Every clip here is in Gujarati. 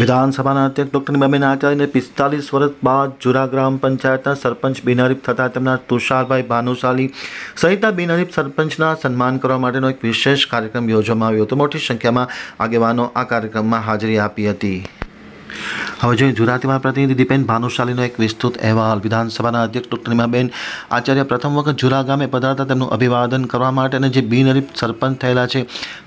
વિધાનસભાના અધ્યક્ષ ડોક્ટર નિમાબેન આચાર્યને પિસ્તાલીસ વર્ષ બાદ જુરા ગ્રામ પંચાયતના સરપંચ બિનહરીફ થતા તેમના તુષારભાઈ ભાનુશાલી સહિતના બિનહરીફ સરપંચના સન્માન કરવા માટેનો એક વિશેષ કાર્યક્રમ યોજવામાં આવ્યો હતો. મોટી સંખ્યામાં આગેવાનો આ કાર્યક્રમમાં હાજરી આપી હતી. હવે જોઈએ ગુજરાતીમાં પ્રતિનિધિ દીપેન ભાનુશાલીનો એક વિસ્તૃત અહેવાલ. વિધાનસભાના અધ્યક્ષ ડૉક્ટર નિમાબેન આચાર્ય પ્રથમ વખત જુરા ગામે પધારતા તેમનું અભિવાદન કરવા માટે અને જે બિનહરીફ સરપંચ થયેલા છે,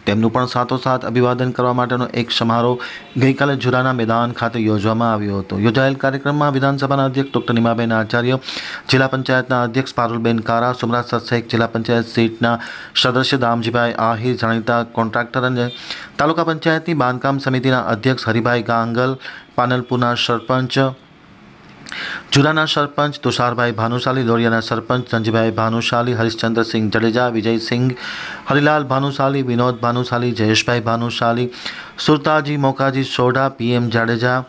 તેમનું પણ સાથોસાથ અભિવાદન કરવા માટેનો એક સમારોહ ગઈકાલે જુરાના મેદાન ખાતે યોજવામાં આવ્યો હતો. યોજાયેલ કાર્યક્રમમાં વિધાનસભાના અધ્યક્ષ ડૉક્ટર નિમાબેન આચાર્ય, જિલ્લા પંચાયતના અધ્યક્ષ પારુલબેન કારા સોમનાથ સત્સેક જિલ્લા પંચાયત સીટના સદસ્ય દામજીભાઈ આહિર, જાણીતા કોન્ટ્રાક્ટર અને તાલુકા પંચાયતની બાંધકામ સમિતિના અધ્યક્ષ હરિભાઈ ગાંગલ પાનલપુરના સરપંચ જુરાના સરપંચ તુષારભાઈ ભાનુશાલી દોડિયાના સરપંચ સંજીભાઈ ભાનુશાલી, હરિશ્ચંદ્રસિંહ જડેજા, વિજયસિંહ હરિલાલ ભાનુશાલી, વિનોદ ભાનુશાલી, જયેશભાઈ ભાનુશાલી, સુરતાજી મોકાજી સોઢા, પીએમ જાડેજા,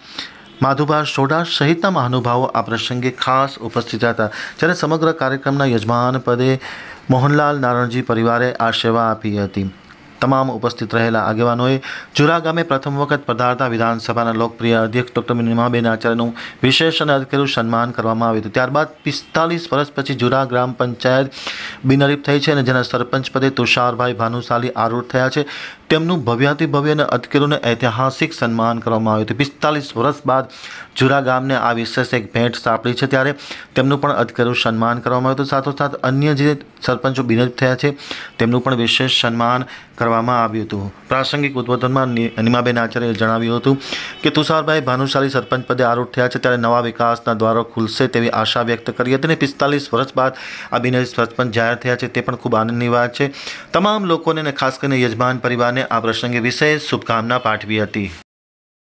માધુભા સોઢા સહિતના મહાનુભાવો આ પ્રસંગે ખાસ ઉપસ્થિત હતા. જ્યારે સમગ્ર કાર્યક્રમના યજમાન પદે મોહનલાલ નારણજી પરિવારે આ સેવા આપી હતી. તમામ ઉપસ્થિત રહેલા આગેવાનોએ જુરા ગામે પ્રથમ વખત પધારતા વિધાનસભાના લોકપ્રિય અધ્યક્ષ ડૉક્ટર નિમાબેન આચાર્યનું વિશેષ અને અધકેરું સન્માન કરવામાં આવ્યું હતું. ત્યારબાદ પિસ્તાલીસ વર્ષ પછી જુરા ગ્રામ પંચાયત બિનહરીફ થઈ છે અને જેના સરપંચ પદે તુષારભાઈ ભાનુશાલી આરૂઢ થયા છે. તેમનું ભવ્યાતિ ભવ્ય અને અધકેરુંને ઐતિહાસિક સન્માન કરવામાં આવ્યું હતું. પિસ્તાલીસ વર્ષ બાદ જુરા ગામને આ વિશેષ એક ભેટ સાંપડી છે. ત્યારે તેમનું પણ અધકેરું સન્માન કરવામાં આવ્યું હતું. સાથોસાથ અન્ય જે સરપંચો બિનહરીફ થયા છે, તેમનું પણ વિશેષ સન્માન કરવામાં આવ્યું હતું. પ્રાસંગિક ઉદ્બોધનમાં નિમાબેન આચાર્યએ જણાવ્યું હતું કે, તુષારભાઈ ભાનુશાલી સરપંચ પદે આરૂઢ થયા છે. ત્યારે નવા વિકાસના દ્વારો ખુલશે તેવી આશા વ્યક્ત કરી હતી અને પિસ્તાલીસ વર્ષ બાદ આ બિનજ સરપંચ જાહેર થયા છે. તે પણ ખૂબ આનંદની વાત છે. તમામ લોકોને ખાસ કરીને યજમાન પરિવારને આ પ્રસંગે વિશેષ શુભકામના પાઠવી હતી.